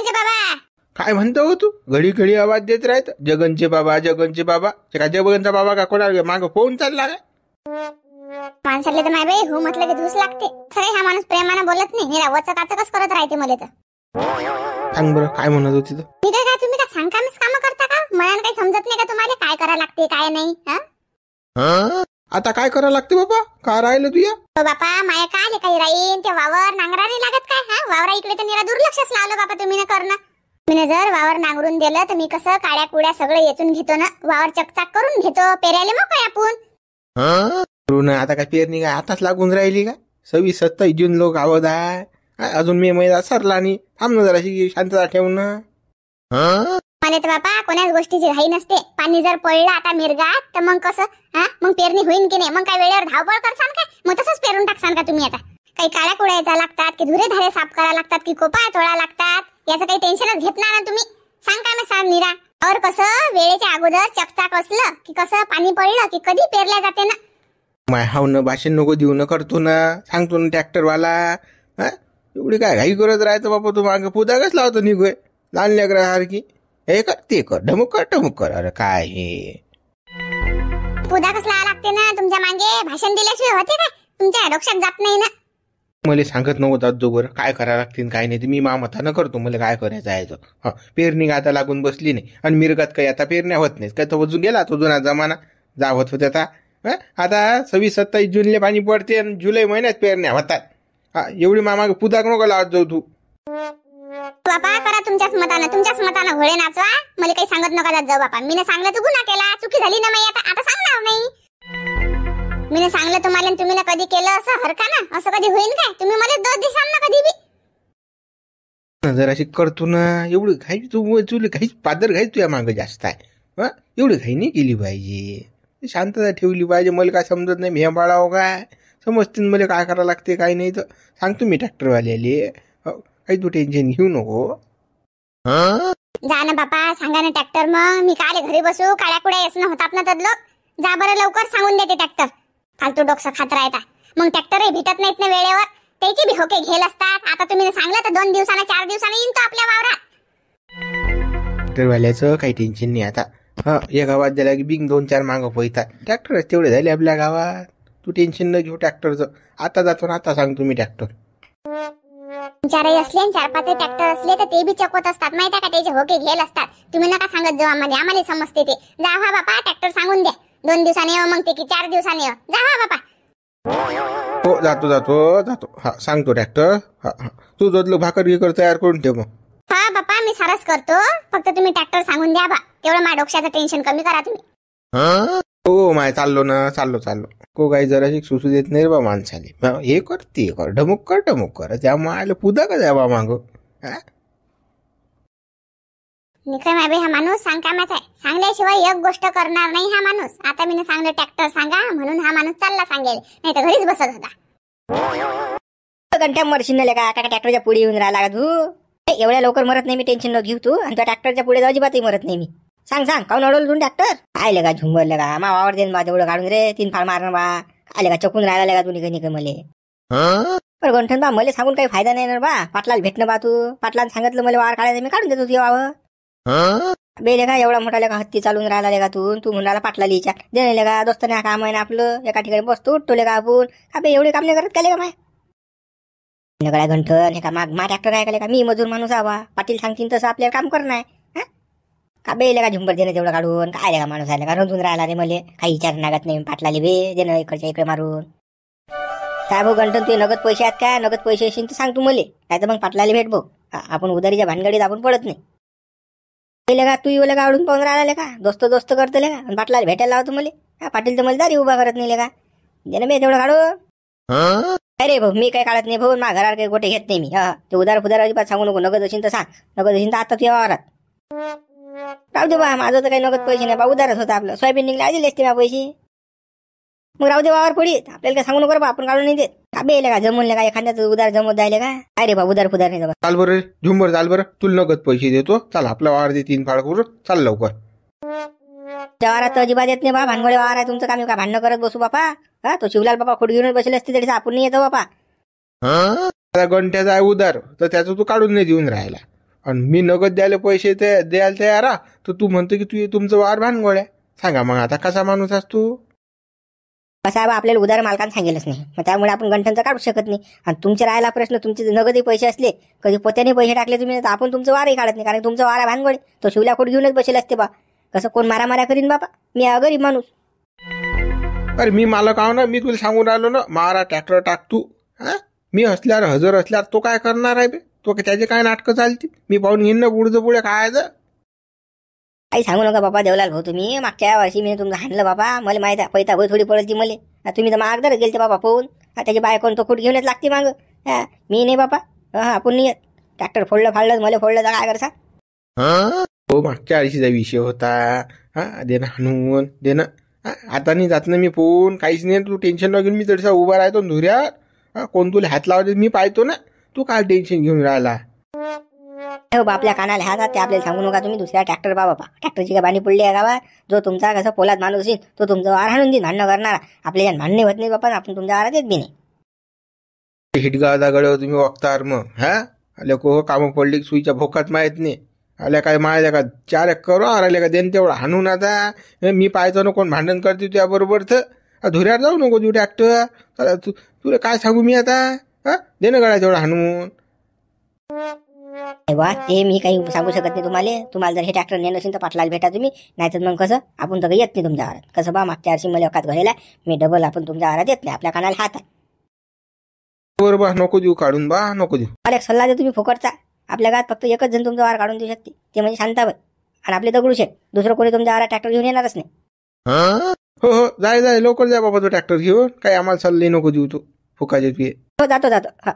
जगनचे बाबा. काय म्हणतो हो तू? घडी घडी आवाज देत राहत. जगनचे बाबा जगनचे बाबा. ते काय जगनचा बाबा का कोणा माग फोन चालला काय माणसाला तर माय बाई हो म्हटलं की धूस लागते. सगळे हा माणूस प्रेमानं बोलत नाही. निरा वचक आचकच करत राहते मला तर? सांग बरं काय म्हणत होती तर मी काय काय तुम्ही काय सांगकामीच काम करता का? मला काही समजत नाही का तुम्हाला? काय करायला लागते काय नाही हा? हं? आता काय करावं लागते बाबा? का राहिलं तुया? हो बापा माया काय आले काही राहीन? ते वावर नांगरा नाही लागत काय? हा? वावरा इकडे तर निरा दुर्लक्षच लावलं बापा तुम्ही ना करणं. मी जर वावर नांगरून दिलं तर मी कसं काड्या कुड्या सगळं येचून घेतो ना? वावर चकचाक करून घेतो पेरायला मग काय आपण? हं? करू ना आता काय पेरणी काय? आताच लागून राहिली का सव्वीस सत्तावीस जून लोक आवत आहे. काय अजून मे महिना सरला आणि थांब ना जराशी शांतता ठेवून हं? तर बापा कोणाच गोष्टीची घाई नसते. पाणी जर पडलं आता मिरगात तर मग कसं? हा? मग पेरणी होईन की नाही? मग काय वेळेवर धावपळ करसान काय? मग तसंच पेरून टाकसान का तुम्ही आता? काही काळ्या कुड्याचा लागतात की धुरे धारे साफ करा लागतात की कोपा तोडा लागतात? याचं काही टेन्शनच घेत नाही ना तुम्ही? सांग काय मग सांग निरा और कसं? वेळेच्या अगोदर चकचाक असलं की कसं पाणी पडलं की कधी पेरल्या जाते ना? माय हाव न भाषण नको देऊ न करतो ना. सांगतो ना ट्रॅक्टरवाला. हा? एवढी काय घाई करत राहायचं बाबा तू मागे? पुदागच लावतो निघोय लहान लेकरासारखी हे कर ते कर ढमुक कर ढमुक कर. अरे काय हे? पुदा कसला लागते ना तुमच्या मागे भाषण दिल्याशिवाय होते काय? तुमच्या डोक्यात जात नाही ना. मला सांगत नव्हतं जो बरं काय करायला लागतील काय नाही. ते मी मामतानं करतो. मला काय करायचं आहे तो? हा पेरणी आता लागून बसली नाही. आणि मिरगात काही आता पेरण्या होत नाहीत. काय तो अजून गेला तो जुना जमाना? जावत होते आता. हं? आता सव्वीस सत्तावीस जूनले पाणी पडते आणि जुलै महिन्यात पेरण्या होतात. हा एवढी मामाग पुदाक नको लावत जाऊ तू. बापा करा तुमच्याच मतानं तुमच्याच मतानं घोडे नाचवा. मला काही सांगत नका जात जाऊ बापा. मीने सांगलं तर गुन्हा केला चुकी झाली ना मी आता आता सांगणार नाही. मीने सांगलं तुम्हाला तुम्ही ना कधी केलं असं हरका ना? असं कधी होईल काय? तुम्ही मला दोष दिसाल ना कधी बी? जराशी करतो ना एवढी घाई तू तुला घाई पादर घाई तुझ्या मागं जास्त आहे. हा? एवढी घाई नाही केली पाहिजे. शांतता ठेवली पाहिजे. मला काय समजत नाही मी बाळाव काय? समजतील मला काय करावं लागते काय नाही तर सांगतो मी ट्रॅक्टरवाल्याले हो, काही तू टेन्शन घेऊ नको? जा ना बापा सांगा ना ट्रॅक्टर मग. मी काले घरी बसू काळ्या कुड्या येसणं होतात ना तदलो जा बरं लवकर सांगून देते ट्रॅक्टर फालतू डोकसं खात राहता. मग ट्रॅक्टरही भेटत नाहीत ना वेळेवर. त्याची बी होके घेल असतात. आता तुम्ही सांगलं तर दोन दिवसानं चार दिवसानं येईन तो आपल्या वावरात. ट्रॅक्टरवाल्याचं काही टेन्शन नाही आता. हा या गावात गेला की बिंग दोन चार मागं पोहतात ट्रॅक्टर तेवढे झाले आपल्या गावात. तू टेन्शन न घेऊ ट्रॅक्टरचं आता जातो ना आता सांगतो मी ट्रॅक्टर चारही असले आणि चार पाच ट्रॅक्टर असले तर ते बी चकवत असतात. माहिती का? त्याचे होके घेल असतात. तुम्ही नका सांगत जाऊ आम्हाला. आम्हाला समजते ते. जा हा बापा ट्रॅक्टर सांगून द्या. दोन दिवसाने येऊ मग ते की चार दिवसाने येऊ जा हा बापा. हो जातो जातो जातो. हा सांगतो ट्रॅक्टर हा हा. तू जदलो भाकर गिकर तयार करून ठेव मग. हा बापा मी सारस करतो. फक्त तुम्ही ट्रॅक्टर सांगून द्या बा. तेवढं माझ्या डोक्याचं टेन्शन कमी करा तुम्ही. हो माय चाललो ना चाललो चाललो. को काही जराशी सुसू देत नाही रे बा माणसाले. बा, हे कर ते कर ढमुक कर ढमुक कर. त्यामुळे आलं पुदा का द्या बा माग? निखळ माय हा माणूस सांग कामाचा आहे. सांगल्याशिवाय एक गोष्ट करणार नाही हा माणूस. आता मी सांगलं ट्रॅक्टर सांगा म्हणून हा माणूस चालला सांगेल. नाही तर घरीच बसत होता. घंट्या मरशील का? ट्रॅक्टरच्या पुढे येऊन राहिला तू? एवढ्या लवकर मरत नाही मी टेन्शन न घेऊ तू. आणि त्या ट्रॅक्टरच्या पुढे अजिबातही मरत नाही मी. सांग सांग काऊन अडवलं तुम्ही डॉक्टर? आले का झुंबरले का? मा वावर देन बा तेवढं काढून रे तीन फार मारण बा. आले का चकून राहिला का तुम्ही कधी निघ मले? पर गंठन बा मला सांगून काही फायदा नाही ना बा. पाटलाला भेटणं बा तू. पाटलाला सांगितलं मला वार काढायचं मी काढून देतो तुझ्या वावर. बेले का एवढा मोठा का हत्ती चालून राहिला का तू? तू म्हणाला पाटलाला विचार. देणे का नाही काम आहे ना आपलं. एका ठिकाणी बसतो उठतो का आपण. का बे एवढे काम नाही करत का माय? गळ्या गंठन हे का माग मा ट्रॅक्टर आहे का मी मजूर माणूस आवा पाटील सांगतील तसं आपल्याला काम करणार का बेले का झुंबर देणं तेवढं काढून काय का माणूस आला? का रंजून राहिला रे मले? काही विचार नागत नाही पाटलाले बे देणं इकडच्या इकडे मारून. काय भाऊ गंटन ते नगद पैसे आहेत का नगद पैसे असेल तर सांग तू मले. नाही तर मग पाटलाले भेट भाऊ आपण उदारीच्या भानगडीत आपण पडत नाही. गेले का? तू येऊ का आवडून पाहून राहिला का? दोस्त दोस्त करतले का? आणि पाटलाला भेटायला लावतो मले. हा पाटील तर मला दारी उभा करत नाही का? दे ना बे तेवढं काढू अरे भाऊ मी काय काढत नाही भाऊ मा घरावर काही गोटे घेत नाही मी. हा ते उदार फुदार अजिबात सांगू नको. नगद असेल तर सांग. नगद असेल तर आता तुझ्या वावरात. राहू दे बा माझं तर काही नगद पैसे नाही. बा उदारच होता आपलं. सोयाबीन निघले आधी असते बा पैसे मग राहू दे वावर पुढे. आपल्याला काय सांगू नको बा आपण काढून नाही देत. का बेले का जमून का एखाद्याचं उदार जमत जायले का? अरे बा उदार फुदार नाही चाल बरं झुंबर चाल बरं. तुला नगद पैसे देतो. चाल आपला वावर दे तीन फाळ करून. चाल लवकर. त्या वारात तर अजिबात येत नाही बा भानगडे वार आहे तुमचं काम. का भांडणं करत बसू बापा. हा तो शिवलाल बापा खोड घेऊन बसले असते तरी आपण नाही येतो बापा. गंठ्याचा आहे उदार तर त्याचं तू काढून नाही देऊन राहिला. आणि मी नगद द्यायला पैसे ते द्यायला तयार आहे. तर तू म्हणतो की तू तुमचं वार भानगोळ्या सांगा मग आता कसा माणूस आहेस तू? कसं आहे बा आपल्याला उदार मालकानं सांगेलच नाही. मग त्यामुळे आपण गंठनचं काढू शकत नाही. आणि तुमचे राहायला प्रश्न तुमचे नगदी पैसे असले कधी पोत्याने पैसे टाकले तुम्ही तर आपण तुमचं वारही काढत नाही. कारण तुमचं वारा भानगड. तो शिवल्या खोट घेऊनच बसेल असते बा. कसं कोण मारामाऱ्या करीन बाबा? मी आहे गरीब माणूस. अरे मी मालक आहो ना मी तुला सांगून राहिलो ना मारा ट्रॅक्टर टाक तू. हा? मी असल्यावर हजर असल्यावर तो काय करणार आहे बे? तो त्याचे काय नाटकं चालते मी पाहून घेईन ना काय आहे ते. काही सांगू नका बाबा देवलाल भाऊ तुम्ही. मागच्या वर्षी मी तुमचं हाणलं बाबा. मला माहिती आहे पैता होई थोडी पडलती मले. तुम्ही तर मागदार गेलते बाबा पाहून. हा, त्याची बाय कोण तो खूट घेऊनच लागते माग? हा मी नाही बाबा. हा आपण नाही ट्रॅक्टर फोडलं फाडलं मला फोडलं तर काय करसा हो मागच्या आळशीचा विषय होता. हा दे ना हाणून दे ना. हा, आता नाही जात ना मी फोन काहीच नाही तू टेन्शन न घेऊन मी तडसा उभा राहतो धुऱ्या हा, कोण तुला हात लावले मी पाहतो ना. तू काय टेन्शन घेऊन राहिला? हो बा आपल्या कानाला हात ते आपल्याला सांगू नका तुम्ही दुसऱ्या ट्रॅक्टर बा बाबा. ट्रॅक्टरची काय बाणी पडली आहे गावात जो तुमचा कसं पोलात माणूस असेल तो तुमचं वार हाणून देईन भांडणं करणारा. आपल्याला भांडणे होत नाही बाबा आपण तुमच्या वारात येत बी नाही. हिटगाव दागड तुम्ही वागतार मग हा? आल्या को कामं पडली की सुईच्या भोकात माहीत नाही. आल्या काय माहिती का चार एक करू आल्या का देन तेवढं हाणून आता हे मी पाहायचं ना कोण भांडण करते तुझ्या बरोबर तर धुऱ्यावर जाऊ नको तू ट्रॅक्टर तू तुला काय सांगू मी आता? हा? दे ना गळा तेवढं हाणून. अरे वा ते मी काही सांगू शकत नाही तुम्हाला. तुम्हाला जर हे ट्रॅक्टर नेलं असेल तर पाटलाला भेटा तुम्ही. नाहीतर मग कसं? आपण तर काही येत नाही तुमच्या वारात कसं बा मागच्या वर्षी मला अकात घडेला मी डबल आपण तुमच्या वारात येत नाही. आपल्या कानाला हात आहे. बरोबर नको देऊ काढून बा नको देऊ. मला एक सल्ला दे तुम्ही फुकटचा. आपल्या गावात फक्त एकच जण तुमचा वार काढून देऊ शकते. ते म्हणजे शांताबाई. आणि आपले दगडूशेठ दुसरं कोणी तुमच्या वारात ट्रॅक्टर घेऊन येणारच नाही. हो हो. जाय जाय. लवकर जाय बाबा तो ट्रॅक्टर घेऊन. काय आम्हाला सल्ले नको देऊ तू. फुकाचे तुये. हो जातो जातो. हा.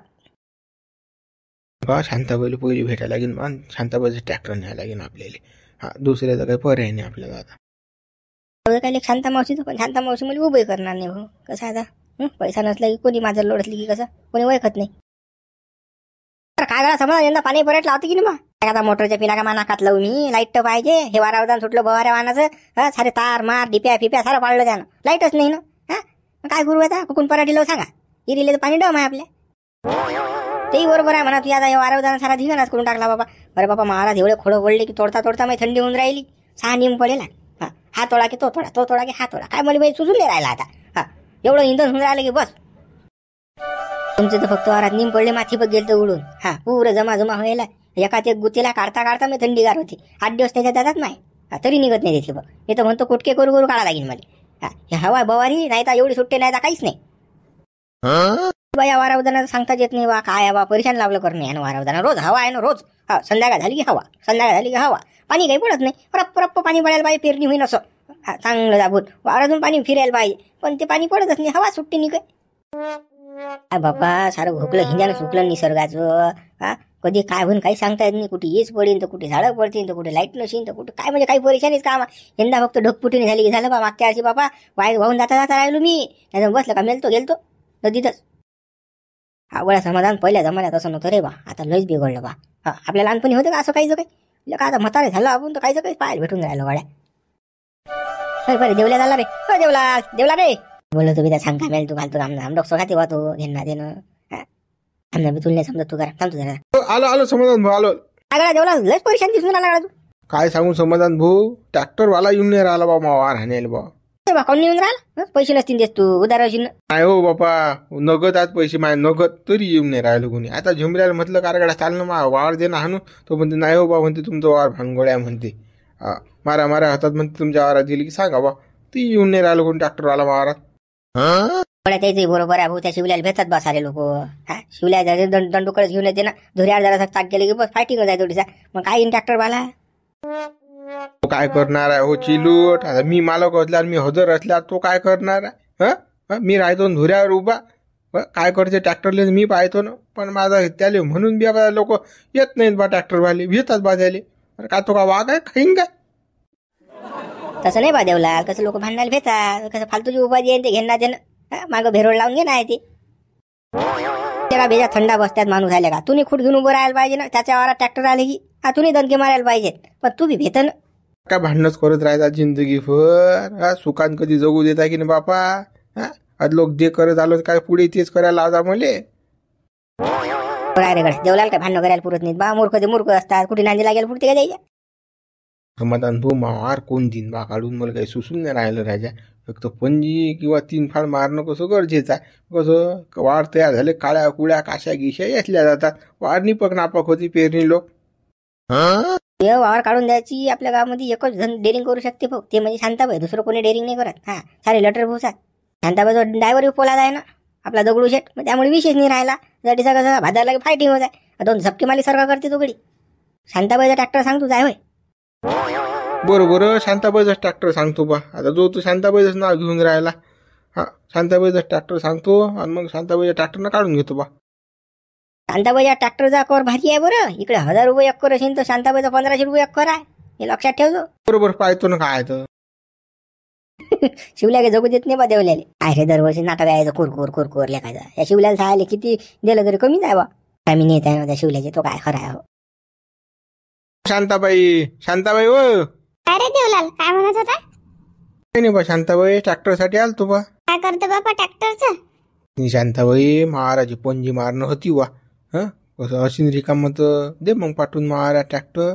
बा शांताबाईला पहिली भेटायला लागेल बा शांताबाईचं ट्रॅक्टर न्यायला लागेल आपल्याला. हा दुसऱ्याचा काही पर्याय नाही आपल्याला आता. एवढं काय शांता मावशीचं पण शांता मावशी मला उभे करणार नाही भाऊ. कसं आता? हं? पैसा नसला की कोणी माझं लोड असली की कसं? कोणी ओळखत नाही. तर काय करा समजा यंदा पाणी परत लावते की नाही बा काय आता मोटरच्या पिना का मानाकात लावू मी? लाइट तर पाहिजे. हे वारावदान सुटलं बवाऱ्या वाहनाचं हा सारे तार मार डिप्या फिप्या सारं पाडलं त्यानं. लाईटच नाही ना? हा? मग काय करू आता? कुकून पराठी लावू सांगा. इरिले तर पाणी डम आहे आपल्या. तेही बरोबर आहे म्हणा तू आता वारावदान सारा धिंगाणाच करून टाकला बाबा. अरे बाबा महाराज एवढे खोडं पडले की तोडता तोडता मी थंडी होऊन राहिली. सहा नियम पडेल. हा हा तोडा की तो तोडा तो तोडा की हा तोडा. काय मला बाई सुजून नाही राहिला आता? हा एवढं इंधन होऊन राहिलं की बस. तुमचे तर फक्त वारात निम पडले माथी बघ गेलं तर उडून. हा पुरं जमा जमा व्हायला. एकात एक गुतीला काढता काढता मी थंडीगार होती. आठ दिवस त्याच्या दादात नाही. हा तरी निघत नाही तिथे बघ. हे तर म्हणतो कुटके करू करू काढा लागेल मला. हा हवा बवारी नाही तर एवढी सुट्टी नाही तर काहीच नाही. बाया वारावदाना सांगताच येत नाही बा. काय आहे बा? परेशान लावलं करणे. आणि वारावदाना रोज हवा आहे ना रोज. हा संध्याकाळ झाली की हवा. संध्याकाळ झाली की हवा. पाणी काही पडत नाही. रप्प रप्प पाणी पडायला पाहिजे पेरणी होईन असं. चांगलं दाबून. वारातून पाणी फिरायला पाहिजे पण ते पाणी पडतच नाही. हवा सुट्टी नाही काय बाबा सारं घोकलं हिंजानं सुकलं निसर्गाचं. हा कधी काय होईन काही सांगता येत नाही. कुठे येच पडेन तर कुठे झाडं पडतील तर कुठे लाइट नसेल तर कुठे काय म्हणजे काही परेशानीच काम. यंदा फक्त ढगपुटीने झाली की झालं बा मागच्या वर्षी बाबा. वाय वाहून जाता जाता राहिलो मी. नाही बसलं का मेलतो गेलतो. नदीतच आवडा समाधान पहिल्या जमान्यात असं नव्हतं रे बा. आता लयच बिघडलं बा. हा आपल्या लहानपणी होतं का असं काहीच काही? का आता म्हातारे झालं आपण तर काहीच काही पाहायला भेटून राहिलो गाड्या बरं बरं देवल्या झाला रे. हो देवला देवला रे. बोललो तुम्ही त्या सांग मेल तू घालतो आमना आमडोक खाते वा तू घेणार देणं? आमना बी तुला नाही समजत तू करा. थांबतो जरा. हो, आलो आलो समाधान भाऊ आलो. आगळा देवला लयच परेशान दिसून आला तू. काय सांगू समाधान भाऊ? ट्रॅक्टर वाला येऊन नाही राहिला बा मा वार हाणायला बा. बा कोण येऊन राहिला? हं? पैसे नसतील देत तू उदार असेल ना. नाही हो बापा नगद आज पैसे माय नगद तरी येऊन नाही राहिलो कोणी. आता झुमऱ्याला म्हटलं कारगडा चालणं मा वावर दे ना हाणू. तो म्हणते नाही हो बा म्हणते तुमचं वावर भानगोळ्या म्हणते. मारा मारा हातात म्हणते तुमच्या वावरात गेली की सांगा बा. ती येऊन नाही राहिलो कोणी ट्रॅक्टरवाला वावरात. थोड्या त्याचे बरोबर आहे भाऊ त्या शिवल्याला भेटतात बा सारे लोक. हा शिवल्या दंड दंडुकडच घेऊन येते ना. धुऱ्यावर जरा ताक गेले की बस फायटिंग जाय थोडीसा मग काय येईन ट्रॅक्टर वाला? तो काय करणार आहे? हो चिलूट आता मी मालक असल्यावर मी हजर असल्यावर तो काय करणार आहे? हं? मी राहतो धुऱ्यावर उभा. काय करते ट्रॅक्टरले मी पाहतो ना. पण माझा त्याले म्हणून बी लोक येत नाहीत बा ट्रॅक्टरवाले. येतात बा त्याले. काय का तो का वाघ आहे? खाईन काय? तसं नाही बा देवला. कसं लोक भांडायला भेटतात. कसं फालतूची उपाधी आहे ते घेणार ते माग मागं भेरोड लावून घेणार आहे ते. त्याला का भेजा थंडा बसतात माणूस आले का? तुम्ही खूट घेऊन उभं राहायला पाहिजे ना. त्याच्या वारा ट्रॅक्टर आले की. हा तुम्ही दणके मारायला पाहिजेत. पण तू बी भेट ना काय भांडणच करत राहतात जिंदगीभर? हा सुखान कधी जगू देता की नाही बापा? हा? आज लोक जे करत आलो काय पुढे तेच करायला लावता मले काय रे गड्या देवलाल काय भांडणं करायला पुरत नाहीत बा. मूर्ख ते मूर्ख असतात. कुठे नांदी लागेल पुरते का द्यायच्या समाधान भाऊ मार कोण दिन बा काढून मला काही सुसून नाही राहिलं राजा. फक्त पंजी किंवा तीन फाळ मारणं कसं गरजेचं आहे? कसं? वाढ तयार झाले काळ्या कुळ्या काशा गिशा याचल्या जातात. वाढ निपक नापक होती पेरणी लोक. ते वावर काढून द्यायची आपल्या गावामध्ये एकच जण डेअरिंग करू शकते भाऊ ते म्हणजे शांताबाई दुसरं कोणी डेअरिंग नाही करत. हा सारे लटर भुसा. शांताबाई ड्रायव्हर पोलाद आहे ना. आपला दगडू शेट मग त्यामुळे विशेष नाही राहिला. त्यासाठी सगळं भादायला फायटिंग होत आहे. दोन झपकी माली सरकार करते तुकडी शांताबाईचा ट्रॅक्टर सांग तू जाय होय. बरोबर शांताबाईचाच ट्रॅक्टर सांगतो बा. आता जो तू शांताबाईचं नाव घेऊन राहिला. हा शांताबाईचा ट्रॅक्टर सांगतो आणि मग शांताबाईच्या ट्रॅक्टरनं काढून घेतो बा. शांताबाईच्या ट्रॅक्टरचा कर भारी आहे बरं. इकडे हजार रुपये एक कर असेल तर शांताबाईचा पंधराशे रुपये एक कर आहे. हे लक्षात ठेवतो बरोबर पाहतो ना काय तर. शिवल्या जगू देत नाही बा देवल्याले. आहे रे दरवर्षी नाटक यायचं कुरकुर कुरकुर लेखायचं. या शिवल्याला सांगायला किती दिलं तरी कमीच आहे बा. आम्ही नेत आहे ना त्या शिवल्याचे तो काय खरा आहे हो. शांताबाई शांताबाई ओ. काय रे देवलाल काय म्हणत होता? नाही बा शांताबाई ट्रॅक्टरसाठी आलतो बा. काय करतो बापा ट्रॅक्टरचं? शांताबाई महाराजी पंजी मारणं होती वा. हं? कसं अशीन रिकामं तर दे मग पाठवून महारा ट्रॅक्टर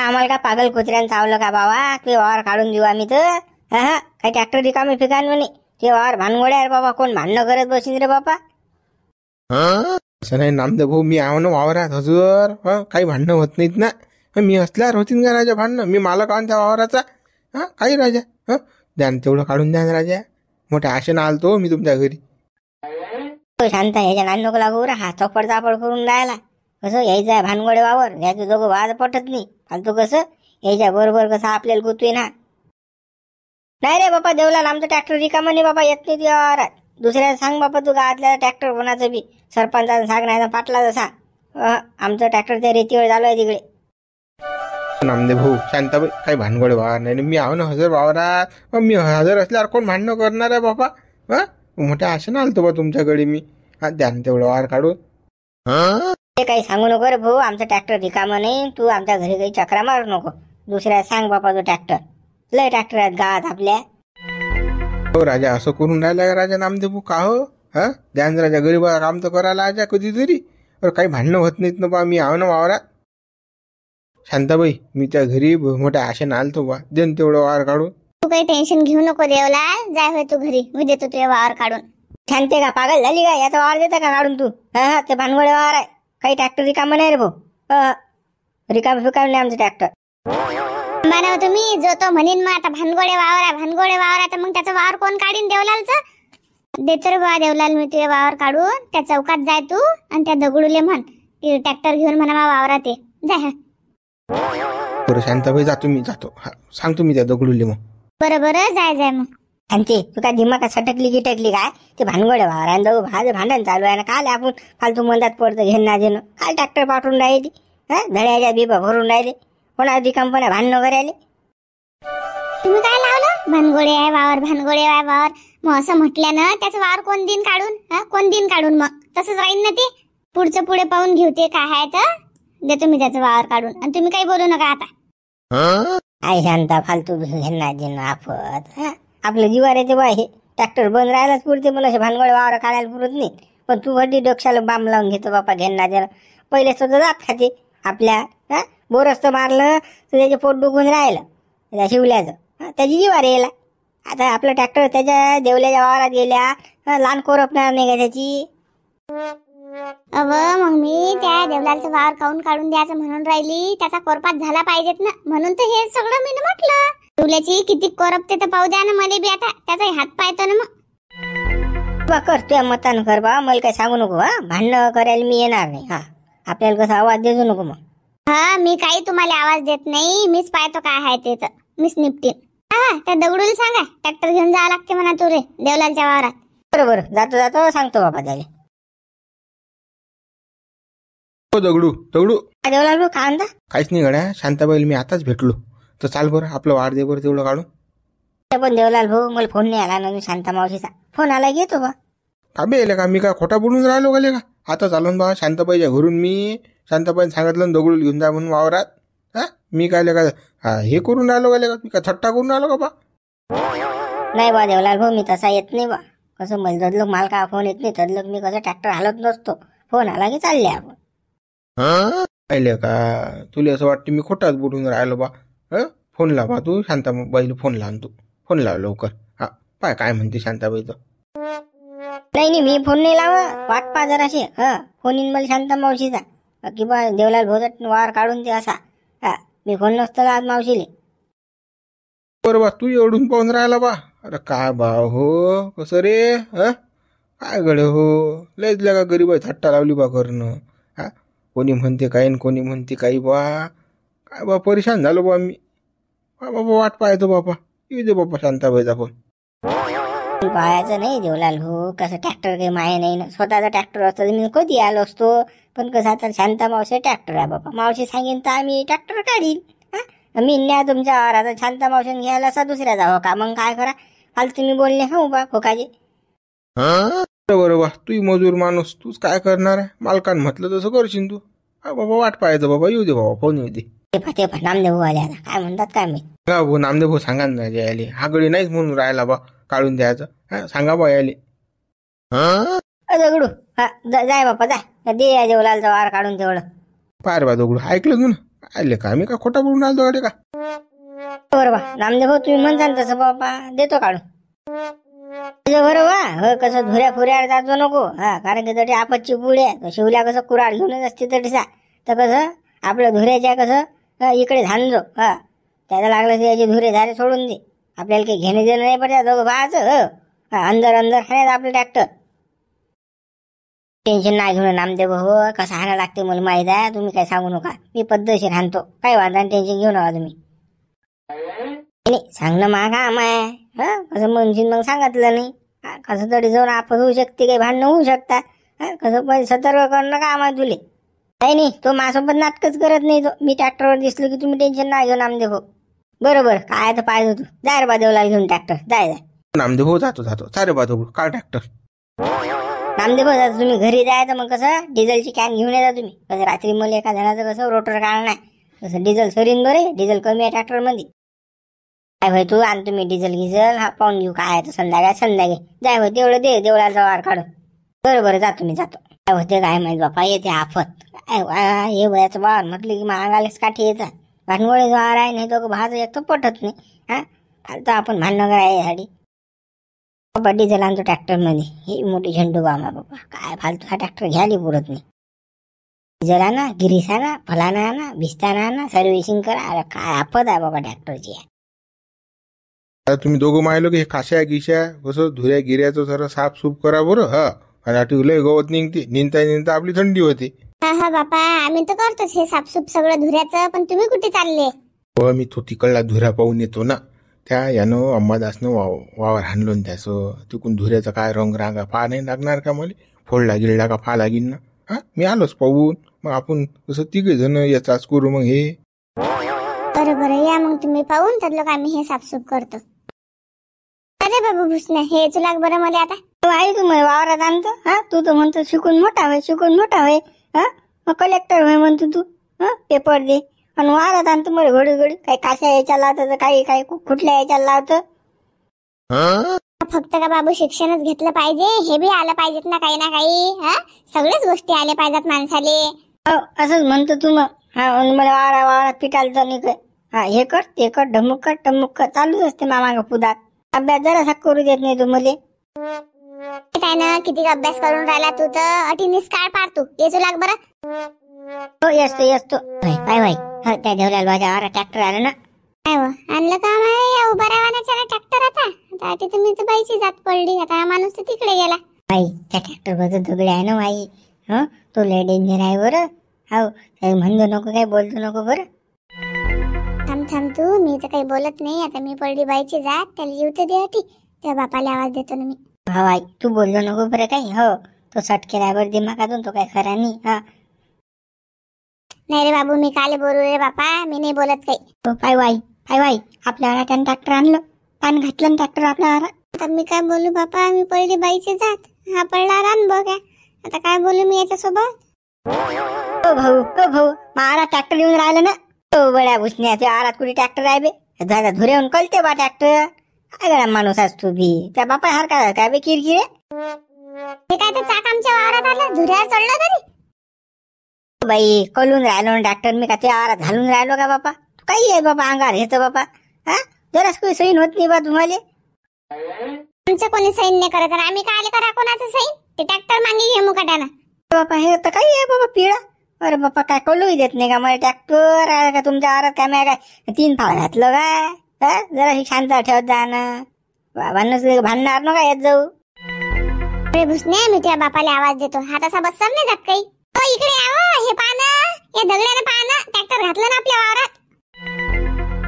आम्हाला का पागल कुत्र्यानं चावलं का बाबा? ते वावर काढून देऊ आम्ही तर. हा हा. काही ट्रॅक्टर रिकामे फिकान म्हणे. ते वावर भानगोडे आहे रे बाबा. कोण भांडणं करत बसीन रे बाबा असं नाही नामदेव भाऊ मी आहो ना वावरात हजर. हं काही भांडणं होत नाहीत ना. हं, मी असल्यावर होतीन का राजा भांडणं? मी मालक आहो ना त्या वावराचा? हा काही राजा. हं द्या ना तेवढं काढून द्या ना राजा. मोठ्या आशेनं आलतो मी तुमच्या घरी. तो शांत ह्याच्या नान नको लागू रा हा चौपड चापड करून राहिला. कसं यायचं आहे भानगोडे वावर याचं दोघं वाद पटत नाही. फालतू कसं यायच्या बरोबर कसं आपल्याला गुतवे ना. नाही रे बाबा देवला आमचं ट्रॅक्टर रिकामा नाही बाबा येत नाही त्यावर दुसऱ्या सांग बाबा तू गावातल्या ट्रॅक्टर कोणाचं बी. सरपंचाचं सांग नाही पाटला पाटलाचं सांग. आमचं ट्रॅक्टर त्या रेतीवर चालू आहे तिकडे. नामदेव भाऊ शांताबाई काही भानगड वावर नाही. मी आहो ना हजर वावरात मी हजर असल्यावर कोण भांडणं करणार आहे बाबा हा मोठ्या आशेनं आलतो बा तुमच्याकडे मी. हा द्या ना तेवढं वावर काढून. ते काही सांगू नको रे भाऊ आमचं ट्रॅक्टर रिकामं नाही तू आमच्या घरी काही चक्रा मारू नको. दुसऱ्या सांग बापा तो ट्रॅक्टर. लय ट्रॅक्टर आहेत गावात आपल्या. हो राजा असं करून राहिला का राजा नामदेव का हो? हा? द्या ना राजा गरीबा काम तर करायला राजा कधीतरी अरे काही भांडणं होत नाहीत ना बा मी आहो ना वावरात. शांताबाई मी त्या घरी मोठ्या आशेनं आलतो बा. देन तेवढं वावर काढून. तू काही टेन्शन घेऊ नको देवलाल जाय होय तू घरी. मी देतो तुझ्या वावर काढून. शांते का? पागल झाली का? याचा वावर देता का काढून तू? हा हा ते भानगडे वावर आहे. काही ट्रॅक्टर रिकामं नाही रे भाऊ. अं, रिकाम फिकाम नाही आमचं ट्रॅक्टर म्हणा तुम्ही जो तो म्हणीन मग आता भानगोडे वावर आहे भानगोडे वावर आहे तर मग त्याचा वावर कोण काढीन देवलालचं? देतो रे बा देवलाल मी तुझ्या वावर काढून त्या चौकात जाय तू आणि त्या दगडूले म्हण की ट्रॅक्टर घेऊन म्हणा वावरात ये. जाय हं. बरं शांताबाई जातो मी जातो. हा सांगतो मी त्या दगडूले मग. बरं बरं जाय जाय मग. शांती तू काय दिमागात सटकली की टकली काय? ते भानगडे वावर आहे जाऊ भाज भांडण चालू आहे ना काल आपण फालतू मंदात पडतं घेणं ना देणं. काल ट्रॅक्टर पाठवून राहिली हा? धड्याच्या बिबा भरून राहिले. कोणा बी कंपन्या भांडणं करायला तुम्ही काय लावलं? भानगोडे आहे वावर भानगोडे आहे वावर. मग असं म्हटल्यानं त्याचं वावर कोण दिन काढून? हा? कोण दिन काढून मग? तसंच राहीन ना ते? पुढचं पुढे पाहून घेऊ ते काय आहे तर? देतो मी त्याचं वावर काढून. आणि तुम्ही काही बोलू नका आता. आई शांता फालतू घेणार जिन आफत आपलं जीवार येते बा हे ट्रॅक्टर बंद राहायलाच पुरते मला असे भानगड वावर काढायला पुरत नाही पण तू हड्डी डोक्षाला बांब लावून घेतो बापा घेणार देणं पहिले स्वतः जात खाते. आपल्या हा? बोरस्त मारलं तर त्याचे पोट दुखून राहिलं. त्या शिवल्याचं त्याची जीवार यायला आता आपलं ट्रॅक्टर त्याच्या देवल्याच्या वावरात गेल्या लहान कोरपणार नाही का त्याची? अव मग मी त्या देवलालचं वावर काऊन काढून द्यायचं म्हणून राहिली. त्याचा कोरपात झाला पाहिजेत ना. म्हणून तर हे सगळं मी म्हटलं. तुल्याची किती कोरपते तर पाहू द्या ना मला बी आता. त्याचा हात पाहतो ना मग. बा कर तुझ्या मतानं कर बा. मला काही सांगू नको हा. भांडणं करायला मी येणार नाही हा. आपल्याला कसा आवाज देऊ नको मग. हा मी काही तुम्हाला आवाज देत नाही. मीच पाहतो काय आहे ते तर. मीच निपटीन. हा त्या दगडूला सांगा. ट्रॅक्टर घेऊन जावं लागते म्हणा तू रे देवलालच्या वावरात. बरोबर जातो जातो. सांगतो बाबा त्याला. हो दगडू दगडू. काय देऊ लागलो का आणता? काहीच नाही गड्या शांताबाईला मी आताच भेटलो. तर चाल बरं आपलं वाढ दे बरं तेवढं काढून. ते पण देवलाल भाऊ मला फोन नाही आला ना मी शांता मावशीचा. फोन आला की येतो बा. का बे का? मी काय खोटा बोलून राहिलो का का? आता चालून बा शांताबाईच्या घरून मी शांताबाईने सांगितलं दगडू घेऊन जा म्हणून वावरात. हा? मी काय का हा, हे करून राहिलो का का? मी काय थट्टा करून राहिलो का बा? नाही बा देवलाल भाऊ मी तसा येत नाही बा. कसं मला तदलोक माल का फोन येत नाही. तदलोक मी कसं ट्रॅक्टर हालत नसतो. फोन आला की चालले आपण. पाहिलं का? तुला असं वाटतं मी खोटाच बोलून राहिलो बा. हं? फोन लावा तू शांताबाईला फोन लाव तू. फोन लाव लवकर. हा पाय काय म्हणते शांताबाई तर. नाही नाही मी फोन नाही लावा वाट पा जराशी. हा? फोन येईन मला शांता मावशीचा. की बा देवलाल भोजट वार काढून ते असा. हा मी फोन नसतो आज मावशीले. बरं बा तू एवढून पाहून राहिला बा. अरे काय बा हो? कसं रे? हं? काय गडे हो? लयच लगा गरीब आहे थट्टा लावली बा करणं कोणी म्हणते काही आणि कोणी म्हणते काही बा? काय बा परेशान झालो बा मी. बा बाबा वाट पाहतो बापा येऊ दे बापा शांताबाईचा फोन. पाहायचं नाही देवलाल हो. कसं ट्रॅक्टर काही माहे नाही ना. स्वतःचा ट्रॅक्टर असतो तर मी कधी आलो असतो? पण कसं आता शांता मावशी ट्रॅक्टर आहे बाबा. मावशी सांगेन तर आम्ही ट्रॅक्टर काढीन. हा? मी न्या तुमच्या आता शांता मावशीने घ्यायला असा दुसऱ्या जावं का? मग काय करा? फाल तुम्ही बोलले. हो बा खोकाजे बरं बा तू मजूर माणूस तूच काय करणार आहे? मालकान म्हटलं तसं करशील तू. हा बाबा वाट पाहायचं बाबा. येऊ दे बाबा फोन येऊ दे. ते ते नामदेव आले आता. काय म्हणतात काय मी हा भाऊ नामदेव भाऊ सांगा ना यायले हा गडी नाहीच म्हणून राहिला बा काढून द्यायचं. हा सांगा बा यायले दगडू. हा जा- जाय बापा जाय दे या देवलालचा वार काढून तेवढं. पार बा दगडू. ऐकलं तू ना? आले का? मी का खोटा बोलून आलो का? बरं बा. नामदेव भाऊ तुम्ही म्हणता तसं बाबा. देतो काढून. बरोबर? हो, कसं धुऱ्या फुऱ्यावर जातो नको. हा कारण की तरी आपतची पुढे शिवल्या कसं कुराड घेऊनच असते तरीसा तर कसं आपलं धुऱ्याच्या कसं इकडे झांजो हा त्याला लागलं तर याचे धुरे झाले सोडून दे. आपल्याला काही घेणे देणं नाही पडत. दोघं पाहायचं हो. हा, अंदर अंदर हाणायचं आपलं ट्रॅक्टर टेन्शन नाही घेऊन नामदेव हो कसं हाणा लागते मला माहीत आहे. तुम्ही काय सांगू नका. मी पद्धतशीर हाणतो. काय वादा टेन्शन घेऊ नका तुम्ही. सांगणं मा काम आहे. हा? कसं म्हणशील मग सांगितलं नाही. हा, कसं तरी जाऊन आपण होऊ शकते काही भांडणं होऊ शकतात. हा, कसं पण सतर्क करणं काम आहे तुले. नाही नाही तो माझ्यासोबत नाटकच करत नाही तो. मी ट्रॅक्टरवर दिसलो की तुम्ही टेन्शन नाही घेऊ नामदेव हो बरं बरं काय तर पाहिजे तू जाय रे बा देवला घेऊन ट्रॅक्टर जाय जाय नामदेव हो जातो जातो. सारे बा दगडू काढ ट्रॅक्टर नामदेव भाऊ, आता तुम्ही घरी जायचं मग कसं डिझेलची कॅन घेऊन येता तुम्ही. कसं रात्री मला एका जणाचं कसं रोटर काढणं आहे. कसं डिझेल सरीन बरे डिझेल कमी आहे ट्रॅक्टरमध्ये. काय होय तू आणि तुम्ही डिझेल गिझेल हा पाहून घेऊ काय तर संध्याकाळ संध्याकाळी. जाय भाई तेवढं दे देवळा वार काढू बरं बरं जातो मी जातो. काय होते काय माहीत बापा येते आफत. काय हे वयाचं वार म्हटलं की महागालेच काठी येतात भांडवळीचा वार आहे नाही तो भाज एक तर पटत नाही. हा? फालतो आपण भांडणं आहे साडी बाबा डिझेल आणतो ट्रॅक्टरमध्ये ही मोठी झेंडू बामा बाबा. काय फालतू हा ट्रॅक्टर घ्यायला पुरत नाही. डिझेल आणा गिरीस आणा फलाना आणा भिस्ताना आणा सर्व्हिसिंग करा. अरे काय आपद आहे बाबा ट्रॅक्टरची. आता तुम्ही दोघं मायलो की हे काश्या गिश्या कसं? धुऱ्या गिऱ्याचं जरा साफसूफ करा बरं. हा. आणि आठी लय गवत निघते. निंता निंता आपली थंडी होते. हा हा बापा आम्ही तर करतोच हे साफसूफ सगळं धुऱ्याचं पण तुम्ही कुठे चालले? हो मी तो तिकडला धुऱ्या पाहून येतो ना. त्या यानं अंबादासनं वाव वावर हाणलो ना त्याचं तिकून धुऱ्याचा काय रंग रांगा पहा नाही लागणार का मला? फोडला गिळला का पहा लागीन ना? हा मी आलोच पाहून. मग आपण कसं तिघे जण याचाच करू मग हे? बरं बरं या मग तुम्ही पाहून लोक आम्ही हे साफसूफ करतो. अरे बाबू भुसण्या हे चुलाक बरं मला आता? तू आई तू मग वावरात आणतो हा? तू तर म्हणतो शिकून मोठा होय शिकून मोठा होय हा? मग कलेक्टर होय म्हणतो तू हा? पेपर दे. आणि वावरात आणतो मग घडी घडी काही काशा यायच्या लावतं तर काही काही कुठल्या यायच्या लावतं. फक्त का बाबू शिक्षणच घेतलं पाहिजे हे बी आलं पाहिजेत ना काही ना काही हा? सगळ्याच गोष्टी आल्या पाहिजेत माणसाले. हो असंच म्हणतो तू मग. हा मला वावरा वावरात पिटायला तर नाही हा हे कर ते कर ढमुक कर टमुक कर. चालूच असते मामा पुदात अभ्यास जरासा करू देत नाही तू मले. काय ना किती अभ्यास करून राहिला तू तर अटीनीस काळ पार तू. ये चुलाक बरं. हो येसतो येसतो. बाय बाय हा त्या देवल्याला माझ्या वावरात ट्रॅक्टर आलं ना. काय आणलं का या उभा राहण्याच्या ट्रॅक्टर आता. आता अटी तुम्ही तर बाईची जात पडली. आता माणूस तर तिकडे गेला. बाई त्या ट्रॅक्टर वर दगड आहे ना बाई? हं? तो लय डेंजर आहे बरं. हो काही म्हणतो नको काही बोलतो नको बरं. तू मी तर काही बोलत नाही. आता मी पडली बाईची जात त्याला तर दे त्या बापाला आवाज देतो ना मी. हा बाई तू बोललो नको बरं काही. हो तो सटकेला बरं दिमागातून तो काय खरा नाही. हा. नाही रे बाबू मी काले बोलू रे बापा मी नाही बोलत काही. हो पाय बाई पाय बाई आपल्या वारा त्यानं ट्रॅक्टर आणलं. पान घातलं ट्रॅक्टर आपल्या वारा आता मी काय बोलू बापा मी पडली बाईची जात. हा पडला रान बघ. आता काय बोलू मी याच्यासोबत? हो भाऊ हो भाऊ. मारा ट्रॅक्टर येऊन राहिलं ना? बड्या आरात कुठे ट्रॅक्टर आहे बे? दादा कळते बा ट्रॅक्टर काय गड्या माणूस आहेस तू बी? त्या बापा सारखा काय बे किरकिरे? हे काय तर चाक आमच्या वावरात आलं धुऱ्यावर चढलं तरी? बाई कलून राहिलो ना डॉक्टर मी का त्या आवारात घालून राहिलो का बापा? तू काही आहे बाबा अंगार हेच बापा. हा? जरास काही सैन होत नाही बा तुम्हाला? आमचं कोणी सैन नाही करत आणि आम्ही काय आले करा कोणाचं सैन? ते ट्रॅक्टर मागे घे मुकाट्यानं. बापा हे तर काही आहे बाबा पिळा. अरे बापा काय कळूही देत नाही का? मला ट्रॅक्टर आहे का तुमच्या आवारात काय माहिती काय? तीन फाळ घातलं काय हा? जरा ही शांत ठेवत जा ना. बाबांना भांडणार ना काय येत जाऊ. अरे भुसणे मी तुझ्या बापाला आवाज देतो. हा तसा बसणार नाही जात काही? हो इकडे यावं हे पानं या दगड्यानं पानं. ट्रॅक्टर घातलं ना आपल्या वावरात.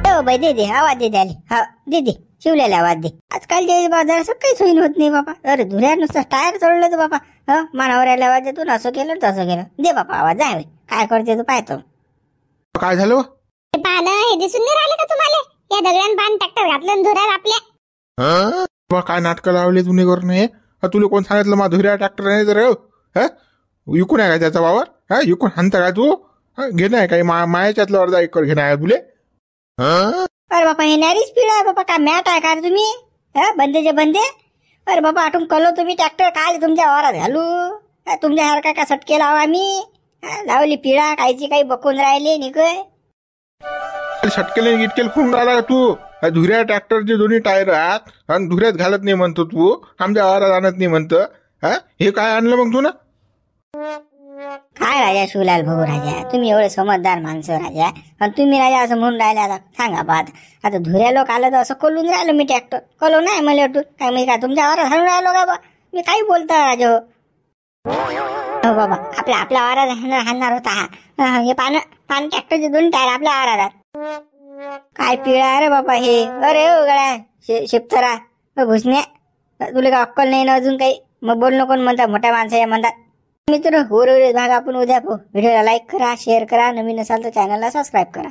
हो बाई दे दे आवाज दे द्याले हा दे दे शिवलेला आवाज दे. आजकाल जे बाजार असं काही सोयीन होत नाही बाबा अरे धुऱ्या नुसतं टायर चढलं तर बाबा ह? मानावऱ्याला आवाज देतो ना? असं केलं तसं केलं. दे बापा आवाज जाय. काय करते तू? पाहतो. काय झालं हो? हे पानं हे दिसून नाही राहिले का तुम्हाला? या दगड्यानं पान ट्रॅक्टर घातलं आणि धुऱ्यावर आपल्या. बा काय नाटकं लावले तुम्ही करून हे? तुला कोण सांगितलं मा धुऱ्या ट्रॅक्टर नाही तर हो? हा? विकून आहे का त्याचा वावर? हा? विकून हाणता का तू? हा, घेणं आहे काय मा मायाच्यातलं अर्धा एकर घेणं आहे तुले. अरे बापा हे नॅरीच पिढा आहे बापा काय मॅट आहे का रे तुम्ही? हा? बंदे जे बंदे. अरे बाबा आठून कलो तुम्ही ट्रॅक्टर काय तुमच्या वावरात? घालू हा, तुमच्यासारखा का सटके लाव हो आम्ही. लावली पिढा कायची काही बकून राहिले निकय सटकेले इतके खून राहिला का तू धुऱ्या ट्रॅक्टरचे दोन्ही टायर आहात आणि धुऱ्यात घालत नाही म्हणतो तू. आमच्या आवारात आणत नाही म्हणतं. हा हे काय आणलं मग तू ना? काय राजा शिवलाल भाऊ राजा? तुम्ही एवढे समजदार माणसं राजा. आणि तुम्ही राजा असं म्हणून राहिले आता सांगा बा आता आता धुऱ्या लोक आलं तर असं कोलून राहिलो मी टॅक्टर कोलो नाही मला वाटून काय मी काय तुमच्या वावरात घालून राहिलो का बा? मी काही बोलता राजा हो. हो बाबा आपल्या आपल्या वावरात हाणणार होता हा. हे पान पान टॅक्टरचे दोन टायर आपल्या आराधात काय पिळा रे बाबा हे. अरे हो गळ्या शे शेपतरा भुसण्या. तुला काय अक्कल नाही ना अजून काही? मग बोल नको म्हणतात म्हणता मोठ्या माणसं या म्हणतात. मित्र उर्वरित भाग आपण उद्या पाहू व्हिडिओला लाईक करा शेअर करा. नवीन असाल तर चॅनलला सबस्क्राईब करा.